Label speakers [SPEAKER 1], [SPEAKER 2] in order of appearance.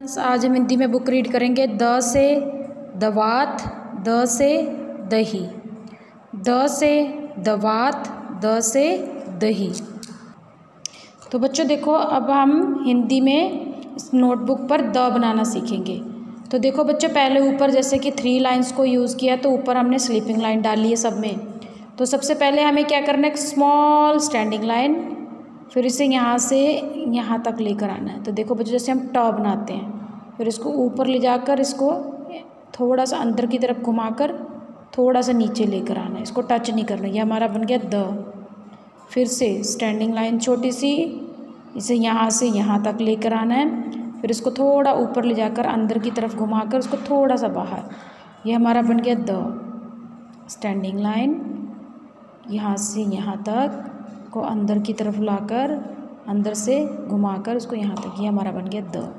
[SPEAKER 1] आज हम हिंदी में बुक रीड करेंगे। द से दवात द से दही। द से दवात द से दही। तो बच्चों देखो, अब हम हिंदी में इस नोटबुक पर द बनाना सीखेंगे। तो देखो बच्चों, पहले ऊपर जैसे कि थ्री लाइंस को यूज़ किया तो ऊपर हमने स्लीपिंग लाइन डाली है सब में। तो सबसे पहले हमें क्या करना है? स्मॉल स्टैंडिंग लाइन फिर इसे यहाँ से यहाँ तक लेकर आना है। तो देखो बच्चों, जैसे हम ट बनाते हैं, फिर इसको ऊपर ले जाकर इसको थोड़ा सा अंदर की तरफ़ घुमाकर थोड़ा सा नीचे लेकर आना है। इसको टच नहीं करना ये हमारा बन गया द फिर से स्टैंडिंग लाइन छोटी सी, इसे यहाँ से यहाँ तक लेकर आना है। फिर इसको थोड़ा ऊपर ले जाकर अंदर की तरफ़ घुमाकर उसको थोड़ा सा बाहर ये हमारा बन गया द स्टैंडिंग लाइन यहाँ से यहाँ तक। को अंदर की तरफ़ लाकर, अंदर से घुमाकर उसको यहाँ तक ये हमारा बन गया द।